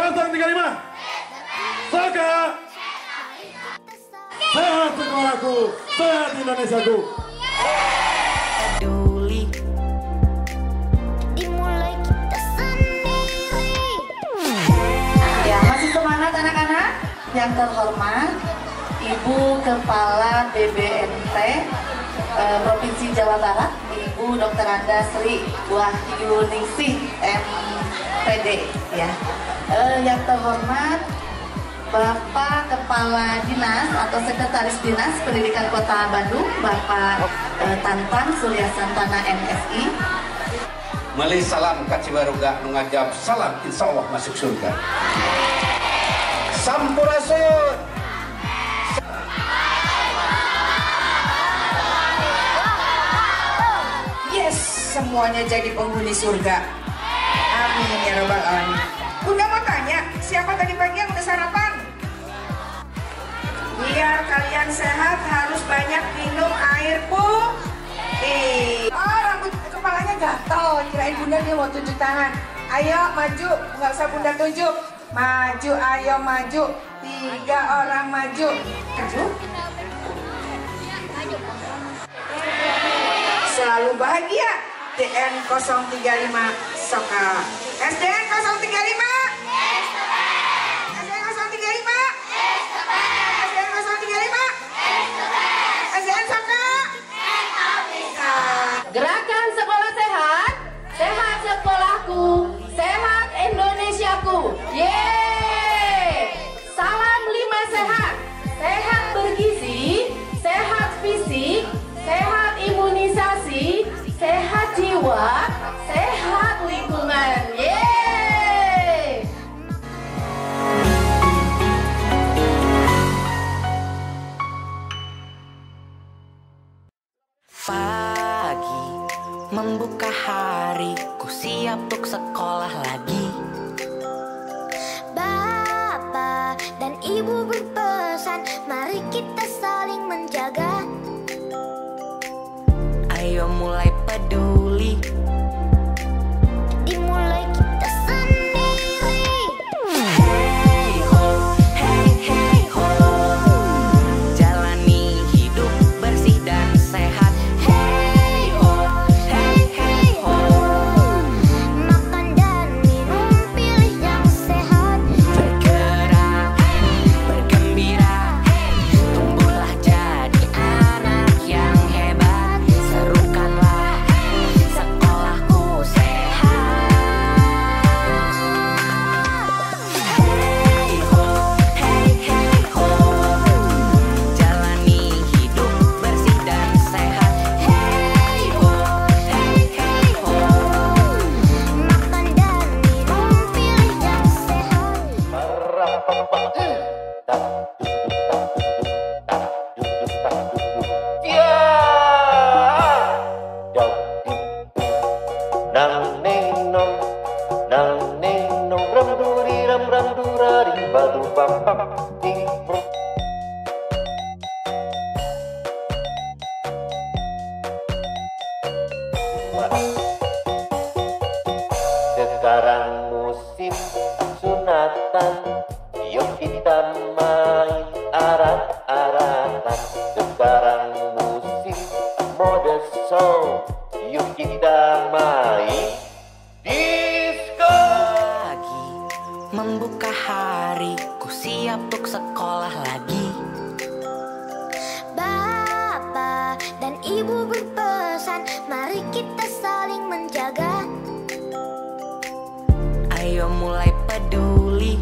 Tiga lima. Saka. Sehat sekolahku, sehat Indonesiaku. Ya, masih semangat anak-anak? Yang terhormat, Ibu Kepala BBNT eh, Provinsi Jawa Barat, Ibu Dr. Anda Sri Wahyu Ningsih MPD ya. Eh, yang terhormat Bapak Kepala Dinas atau Sekretaris Dinas Pendidikan Kota Bandung, Bapak eh, Tantan Surya Santana MSI, Malih salam kacibaruga nu ngajab salam insya Allah masuk surga. Sampurasun. Semuanya jadi penghuni surga. Amin ya robbal alamin. Bunda mau tanya, siapa tadi pagi yang udah sarapan? Biar kalian sehat harus banyak minum air putih. Oh, rambut kepalanya gatal. Kirain bunda dia mau tunjuk tangan. Ayo maju, nggak usah bunda tunjuk. Maju, ayo maju. Tiga orang maju. Maju. selalu bahagia DN 035 Soka. SDN 035 SDN sehat jiwa, sehat lingkungan. Yeay! pagi membuka hari ku siap untuk sekolah lagi Bapak dan Ibu berpesan Mari kita saling menjaga ayo mulai peduli Sekarang musim sunatan, yuk kita main. Sekarang musim yuk kita main disco. membuka hari siap untuk sekolah lagi. Bapak dan Ibu berpesan Mari kita saling menjaga. Ayo mulai peduli